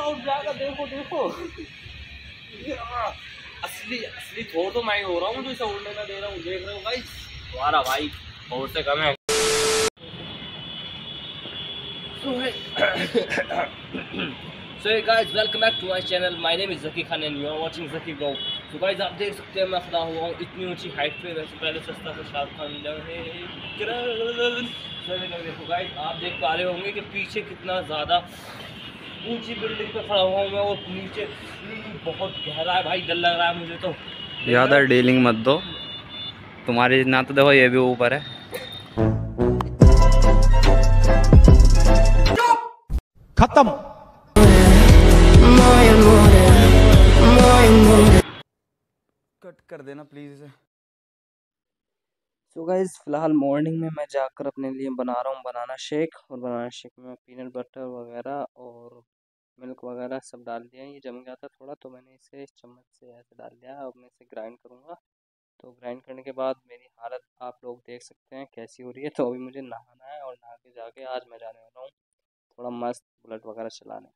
ऐसा उठ जाएगा देखो देखो। असली असली थोड़ तो मैं हो रहा हूँ जो इसे उड़ने का दे रहा हूँ देख रहे हो भाई? तुम्हारा भाई बहुत से कम है। hey guys, welcome back to my channel. My name is Zaki Khan and you are watching Zaki Vlog. So guys, आप देख सकते हैं मैं खड़ा हुआ हूँ इतनी ऊँची हाइट पे। वैसे पहले सस्ता से शाहरुख खान देखो गाइस आप देख पा रहे होंगे कि पीछे कितना ज़्यादा ऊँची बिल्डिंग पे खड़ा हुआ हूँ मैं और नीचे बहुत गहरा है भाई डर लग रहा है मुझे तो। ज़्यादा डीलिंग मत दो। तुम्हारे ना तो देखो ये भी ऊपर है। खत्म। कट कर देना प्लीज़ सो गाइस फ़िलहाल मॉर्निंग में मैं जाकर अपने लिए बना रहा हूँ बनाना शेक और बनाना शेक में पीनट बटर वगैरह और मिल्क वगैरह सब डाल दिया ये जम गया था थोड़ा तो मैंने इसे चम्मच से ऐसे डाल दिया अब मैं इसे ग्राइंड करूँगा। तो ग्राइंड करने के बाद मेरी हालत आप लोग देख सकते हैं कैसी हो रही है। तो अभी मुझे नहाना है और नहा के जाके आज मैं जाने वाला हूँ थोड़ा मस्त बुलेट वगैरह चलाने।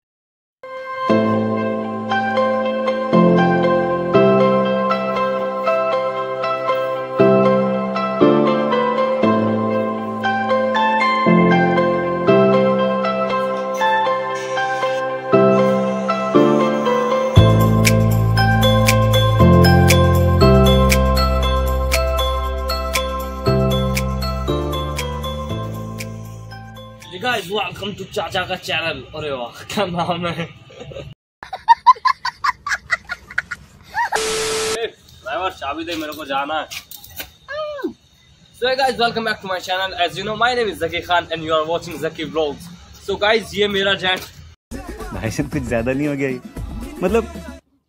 गाइस वेलकम टू चाचा का चैनल अरे वाह क्या नाम है ड्राइवर चाबी दे मेरे को जाना है So hey guys, welcome back to my channel. As you know, my name is Zaki Khan and you are watching Zaki Vlogs. So guys, ये मेरा जेट भाई साहब कुछ ज़्यादा नहीं हो गया मतलब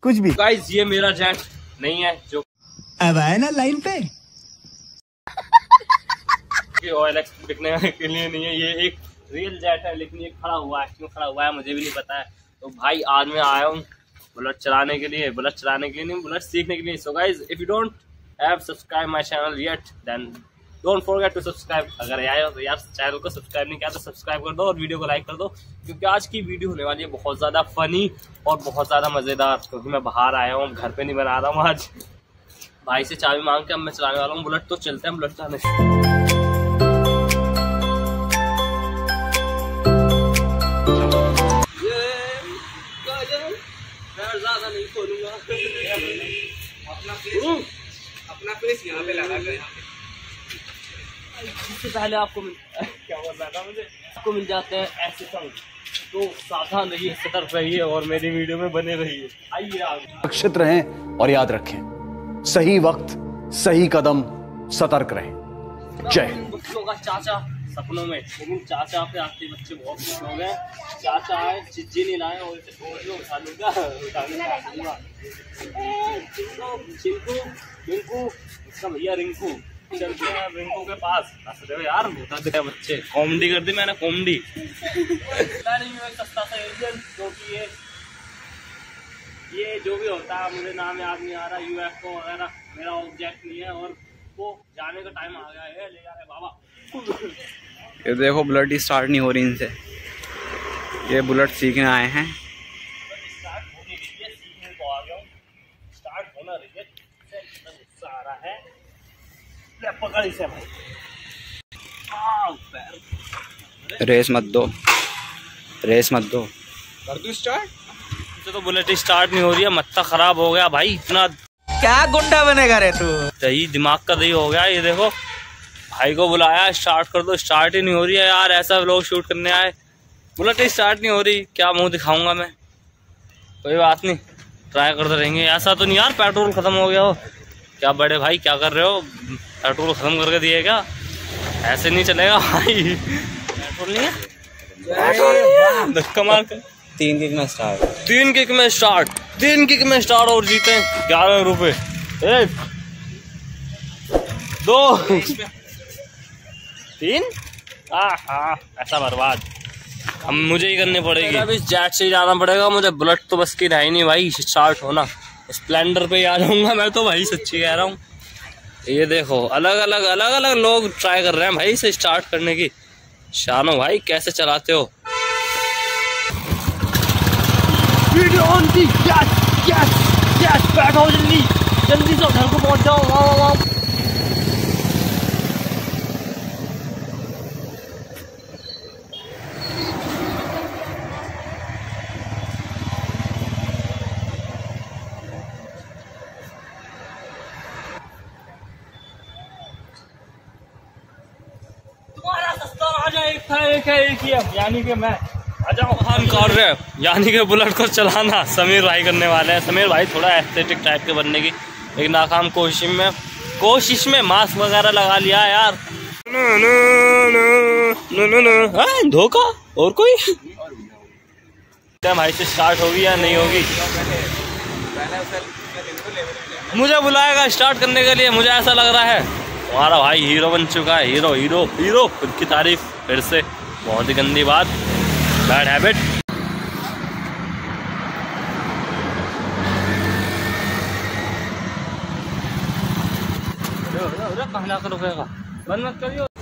कुछ भी। गाइस ये मेरा जेट नहीं है जो अब आए ना लाइन पे। ऑयल बिकने के लिए नहीं है ये एक रियल जेट है, लेकिन ये खड़ा हुआ है, क्यों खड़ा हुआ है मुझे भी नहीं पता है। तो भाई, आज मैं आया हूँ बुलेट चलाने के लिए बुलेट चलाने के लिए नहीं बुलेट सीखने के लिए। So guys if you don't have subscribe my channel yet then don't forget to subscribe अगर आए हो तो यार चैनल को सब्सक्राइब नहीं किया तो सब्सक्राइब कर दो और वीडियो को लाइक कर दो, क्योंकि आज की वीडियो होने वाली है बहुत ज़्यादा फनी और बहुत ज़्यादा मज़ेदार, क्योंकि मैं बाहर आया हूँ, घर पर नहीं बना रहा हूँ आज। भाई से चाबी मांग के अब मैं चलाने वाला हूँ, बुलेट तो चलते हैं, बुलेट चलाने मैं नहीं खोलूँगा। हम्म। अपना फेस यहाँ पे लगा कर। इससे पहले आपको मिल क्या बोल था मुझे? आपको मिल जाते हैं ऐसे संग तो सावधान रहिए सतर्क रहिए और मेरी वीडियो में बने रहिए। आइए सुरक्षित रहें और याद रखें सही वक्त सही कदम सतर्क रहें। जय बच्चों का चाचा। सपनों में। लेकिन चाचा पे आपके बच्चे बहुत खुश हो गए। चाचा आए, चिज्जी नहीं लाए और उठा लूँगा चिंकू रिंकू, इसका भैया रिंकू। चलते हैं रिंकू के पास। हंस यार होता बच्चे। कॉमेडी कर दी मैंने, कॉमेडी। सस्ता कि ये ये जो भी होता है, मुझे नाम याद नहीं आ रहा यूएफओ वगैरह, मेरा ऑब्जेक्ट नहीं है, और वो जाने का टाइम आ गया है, ले जा रहे बाबा। ये देखो बुलेट ही स्टार्ट नहीं हो रही इनसे। ये बुलेट सीखने आए हैं। रेस मत दो। रेस मत दो। कर दूँ स्टार्ट तो बुलेट स्टार्ट नहीं हो रही है। मत्ता खराब हो गया भाई इतना क्या गुंडा बनेगा रे तू? दही दिमाग का दही हो गया। ये देखो भाई को बुलाया स्टार्ट कर दो स्टार्ट ही नहीं हो रही है यार ऐसा लोग शूट करने आए। बुलेट स्टार्ट नहीं हो रही क्या मुँह दिखाऊँगा मैं? कोई बात नहीं ट्राई करते रहेंगे। ऐसा तो नहीं यार पेट्रोल खत्म हो गया हो। क्या बड़े भाई क्या कर रहे हो? पेट्रोल खत्म करके दिए क्या? ऐसे नहीं चलेगा भाई। पेट्रोल नहीं है? धक्का मार के। तीन किक में स्टार्ट तीन किक में स्टार्ट तीन किक में स्टार्ट और जीते ग्यारह रुपए। एक दो। तीन? हाँ ऐसा बर्बाद। हम मुझे ही करनी पड़ेगी। अब इस जेट से ही जाना पड़ेगा मुझे बुलेट तो बस की नहीं भाई स्टार्ट होना। स्प्लेंडर पे ही आ जाऊँगा मैं तो भाई सच्ची कह रहा हूँ। ये देखो अलग अलग अलग अलग लोग ट्राई कर रहे हैं भाई इसे स्टार्ट करने की। शानो भाई कैसे चलाते हो? वीडियो ऑन की यस यस यस बैठो जल्दी। जल्दी से घर को पहुँच जाओ। वाह वाह वाह तुम्हारा सस्ता राजा एक था एक है एक ही है। यानी कि मैं। यानी कि बुलेट को चलाना। समीर भाई करने वाले हैं। समीर भाई थोड़ा एस्थेटिक टाइप के बनने की एक नाकाम कोशिश में कोशिश में मास्क वगैरह लगा लिया यार। No no no no no no. हाँ, धोखा? और कोई? भाई से स्टार्ट होगी या नहीं होगी? मुझे बुलाएगा स्टार्ट करने के लिए। मुझे ऐसा लग रहा है। हमारा भाई हीरो बन चुका है। हीरो हीरो हीरो खुद की तारीफ़। फिर से बहुत ही गंदी बात बैड हैबिट कर बंद मत करियो।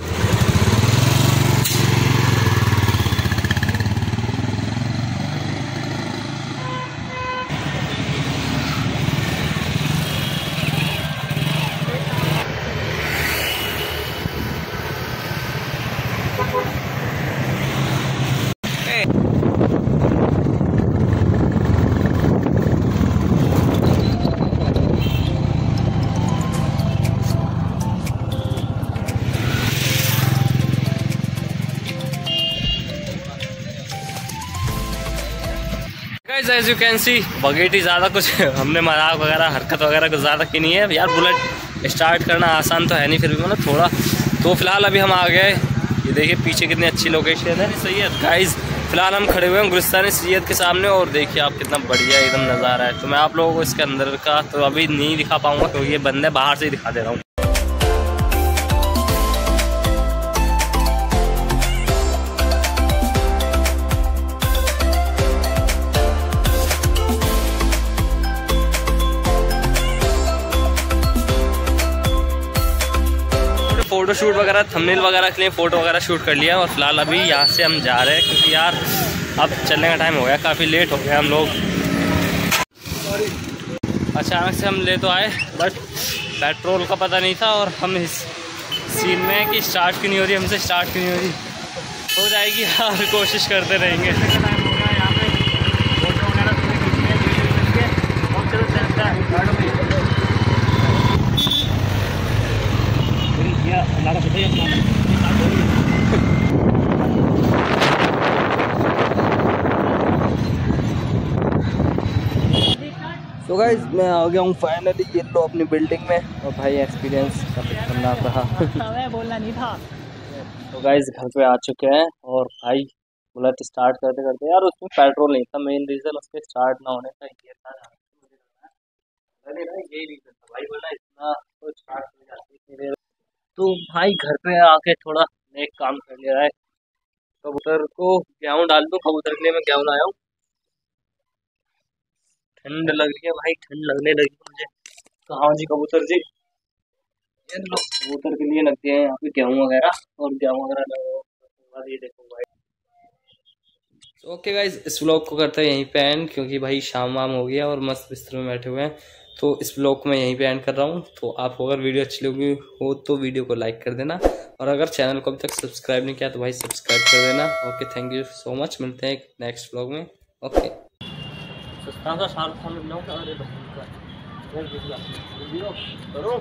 एज यू कैन सी बगेटी ज़्यादा कुछ हमने मज़ाक वगैरह, हरकत वगैरह कुछ ज़्यादा की नहीं है। यार बुलेट स्टार्ट करना आसान तो है नहीं, फिर भी मतलब थोड़ा तो फ़िलहाल अभी हम आ गए। ये देखिए पीछे कितनी अच्छी लोकेशन है। सही है गाइस फ़िलहाल हम खड़े हुए हैं गुलिस्तान सैयद के सामने और देखिए आप कितना बढ़िया एकदम नज़ारा है। तो मैं आप लोगों को इसके अंदर का तो अभी नहीं दिखा पाऊँगा क्योंकि ये बंद बाहर से ही दिखा दे रहा हूँ। शूट वगैरह थंबनेल वगैरह के लिए फ़ोटो वगैरह शूट कर लिया और फ़िलहाल अभी यहाँ से हम जा रहे हैं क्योंकि यार अब चलने का टाइम हो गया, काफ़ी लेट हो गया हम लोग। अचानक से हम ले तो आए बट पेट्रोल का पता नहीं था और हम इस सीन में कि स्टार्ट क्यों नहीं हो रही, हमसे स्टार्ट क्यों नहीं हो रही। हो जाएगी हर कोशिश करते रहेंगे। तो गाइज़ मैं आ गया हूँ फाइनली ये लो अपनी बिल्डिंग में। और भाई एक्सपीरियंस काफ़ी खतरनाक रहा। बोलना नहीं था। तो गाइज़ घर पे आ चुके हैं और भाई बुलेट स्टार्ट करते करते यार उसमें पेट्रोल नहीं था मेन रीज़न उसके स्टार्ट ना होने का ये था। अरे ना यही रीज़न था। भाई बोला इतना तो स्टार्ट हो जाती तो भाई घर पे आके थोड़ा नेक काम कर लिया है। कबूतर को गेहूँ डाल दो कबूतर के लिए मैं गेहूँ लाया हूँ। ठंड लग रही है भाई, ठंड लगने लगी मुझे। तो हाँ जी, कबूतर जी। ये लो, कबूतर के लिए लगते हैं यहाँ पे गेहूँ वगैरह और गेहूँ वगैरह लगाओ। ये देखो भाई। ओके गाइज़ इस ब्लॉग को करते हैं यहीं पे एंड क्योंकि भाई शाम वाम हो गया और मस्त बिस्तर में बैठे हुए हैं। तो इस ब्लॉग को मैं यहीं पे एंड कर रहा हूँ। तो आपको अगर वीडियो अच्छी लगी हो तो वीडियो को लाइक कर देना। और अगर चैनल को अभी तक सब्सक्राइब नहीं किया तो भाई सब्सक्राइब कर देना। Okay thank you so much मिलते हैं नेक्स्ट ब्लॉग में। ओके सस्ता सा शाहरुख खान मिल जाऊँ अरे करो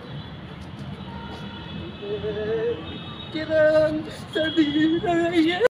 किरण सर्दी